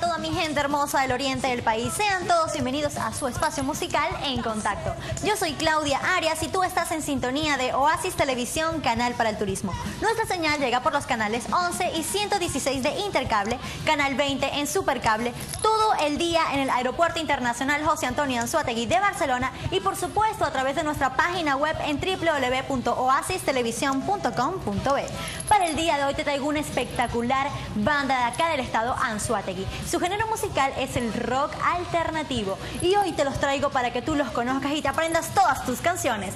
toda mi gente hermosa del oriente del país. Sean todos bienvenidos a su espacio musical En Contacto. Yo soy Claudia Arias y tú estás en sintonía de Oasis Televisión, canal para el turismo. Nuestra señal llega por los canales 11 y 116 de Intercable, canal 20 en Supercable, todo el día en el Aeropuerto Internacional José Antonio Anzuategui de Barcelona y por supuesto a través de nuestra página web en www.oasistelevisión.com.be. Para el día de hoy te traigo una espectacular banda de acá del estado Anzuategui. Su género musical es el rock alternativo y hoy te los traigo para que tú los conozcas y te aprendas todas tus canciones.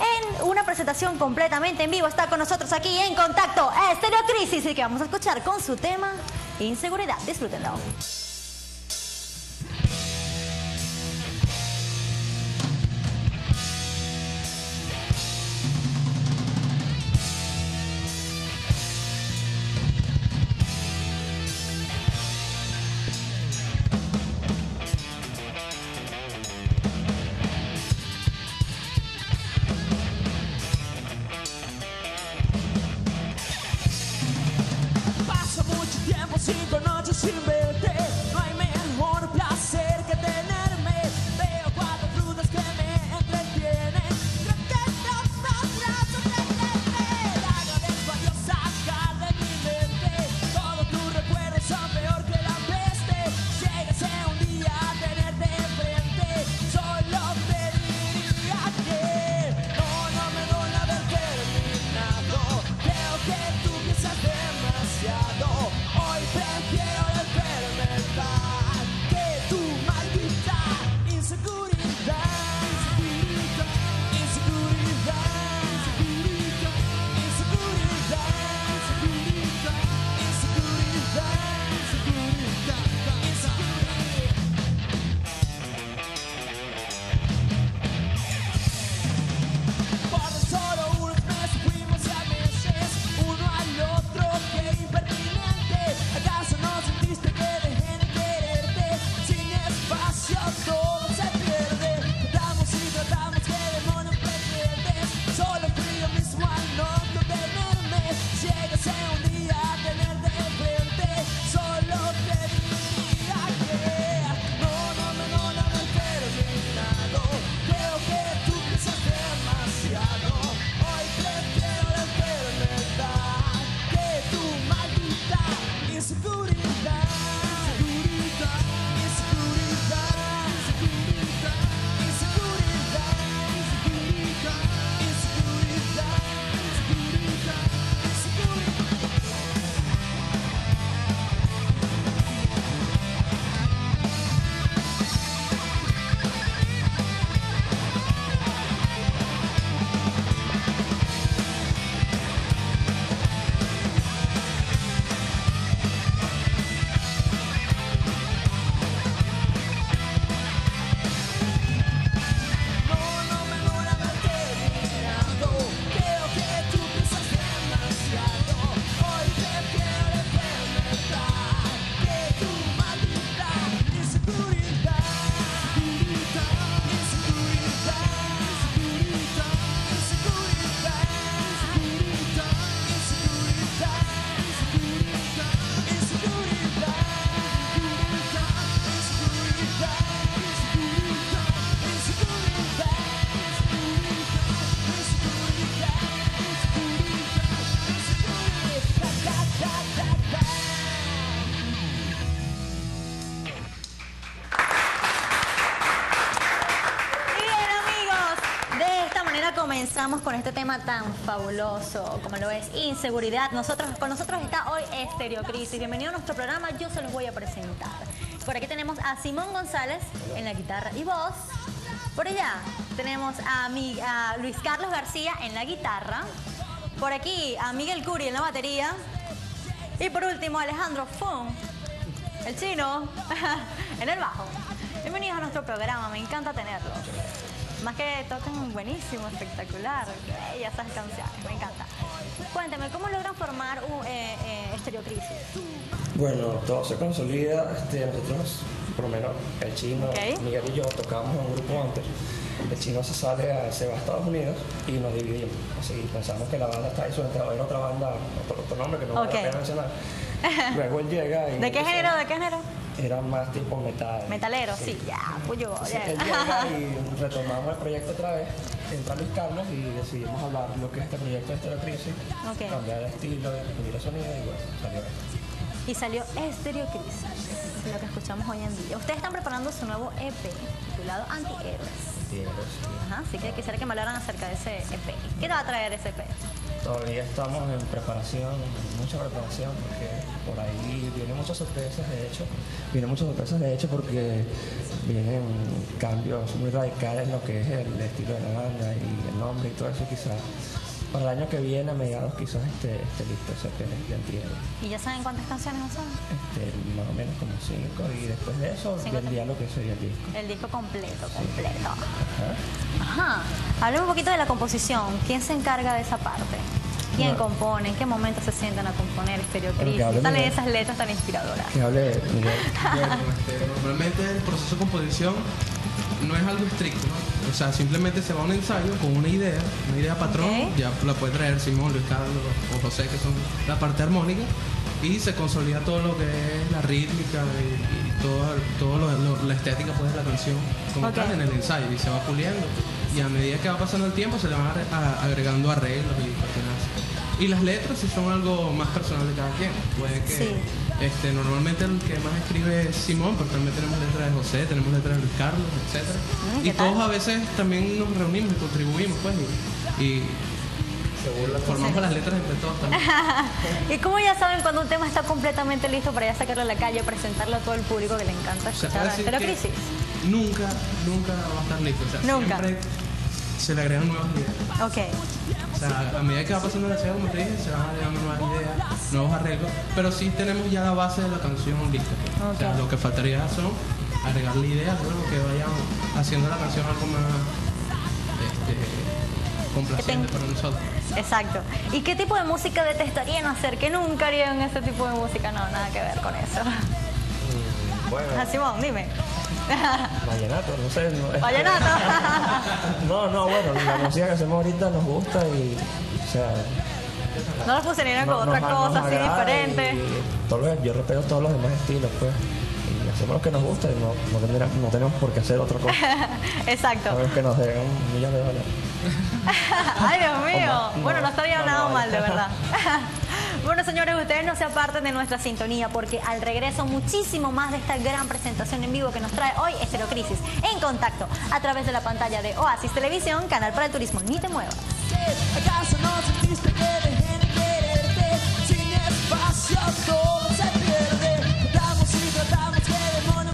En una presentación completamente en vivo está con nosotros aquí en contacto Estéreo Crisis y que vamos a escuchar con su tema Inseguridad. Disfrútenlo. Espacio comenzamos con este tema tan fabuloso como lo es inseguridad. Nosotros, con nosotros está hoy Estéreo Crisis. Bienvenido a nuestro programa, yo se los voy a presentar. Por aquí tenemos a Simón González en la guitarra y voz. Por allá tenemos a, mi- a Luis Carlos García en la guitarra. Por aquí a Miguel Curi en la batería. Y por último Alejandro Fon, el chino, en el bajo. Bienvenidos a nuestro programa, me encanta tenerlos. Más que tocan buenísimo, espectacular, bellas esas canciones, me encanta. Cuéntame, ¿cómo logran formar un eh, eh? Bueno, todo se consolida. Este, nosotros, por lo menos el chino, Ok. Miguel y yo tocábamos en un grupo antes. El chino se sale a, se va a Estados Unidos y nos dividimos. Así pensamos que la banda está disuelta, era otra banda, otro, otro nombre que no vale Ok. la pena mencionar. Luego él llega y. ¿De qué género? ¿De qué género? Era más tipo metal. Metalero, sí, ya, puyo. Entonces, ya. él llega y retomamos el proyecto otra vez, entra Luis Carlos y decidimos hablar lo que es este proyecto de Estéreo Crisis, Ok. cambiar de estilo, el sonido y bueno, salió esto. Y salió Estéreo Crisis, lo que escuchamos hoy en día. Ustedes están preparando su nuevo EP titulado Antihéroes. Entiendo, sí. Ajá, así que quisiera que me hablaran acerca de ese EP. ¿Qué te va a traer ese EP? Todavía estamos en preparación, mucha preparación, porque por ahí vienen muchas sorpresas, de hecho. Vienen muchas sorpresas, de hecho, porque vienen cambios muy radicales en lo que es el estilo de la banda y el nombre y todo eso. Quizás para el año que viene, a mediados, quizás esté, esté listo ese EP de. ¿Y ya saben cuántas canciones son? Este, más o menos como cinco, y después de eso Cinco vendría lo que sería el disco. El disco completo, completo. Ajá. Ajá. Hablemos un poquito de la composición. ¿Quién se encarga de esa parte? ¿Quién Bueno. compone? ¿En qué momento se sientan a componer Estéreo Bueno, que Crisis? hable Salen Miguel. esas letras tan inspiradoras. Que hable Miguel. Bueno, este, normalmente el proceso de composición no es algo estricto, ¿no? O sea, simplemente se va a un ensayo con una idea, una idea patrón, ya la puede traer Simón, Luis Carlos o José, que son la parte armónica, y se consolida todo lo que es la rítmica y, y todo, todo lo- lo- la estética pues, de la canción como tal en el ensayo, y se va puliendo. Y a medida que va pasando el tiempo se le van agregando arreglos y. Y las letras sí son algo más personal de cada quien. Puede que Sí. este, normalmente el que más escribe es Simón, pero también tenemos letras de José, tenemos letras de Luis Carlos, etc. ¿qué y tal? todos a veces también nos reunimos y contribuimos, pues, y, y formamos las letras entre todos también. ¿Y cómo ya saben cuando un tema está completamente listo para ya sacarlo a la calle, presentarlo a todo el público que le encanta escuchar que Crisis? nunca, nunca va a estar listo. O sea, Nunca. siempre se le agregan nuevas ideas. Ok. O sea, a medida que va pasando la canción, como te dije, se van agregando nuevas ideas, nuevos arreglos, pero sí tenemos ya la base de la canción lista. O sea, lo que faltaría son agregarle ideas, bueno, que vayan haciendo la canción algo más este, complaciente para nosotros. Exacto. ¿Y qué tipo de música detestarían hacer? Que nunca harían ese tipo de música. No, nada que ver con eso. Bueno, Ah, Simón, dime. vallenato, no sé. No, Vallenato. No, no, bueno, la música que hacemos ahorita nos gusta y, o sea, No lo fusionarían con otra nos- cosa nos así diferente. y todo lo- yo respeto todos los demás estilos, pues, y hacemos lo que nos gusta y no, no, tendrá- no tenemos por qué hacer otra cosa. Exacto. A que nos den un millón de dólares. Ay, Dios mío. No, Bueno, no estaría nada mal, de verdad. Bueno, señores, ustedes no se aparten de nuestra sintonía porque al regreso muchísimo más de esta gran presentación en vivo que nos trae hoy Esterocrisis en contacto a través de la pantalla de Oasis Televisión, Canal para el Turismo. Ni te muevas.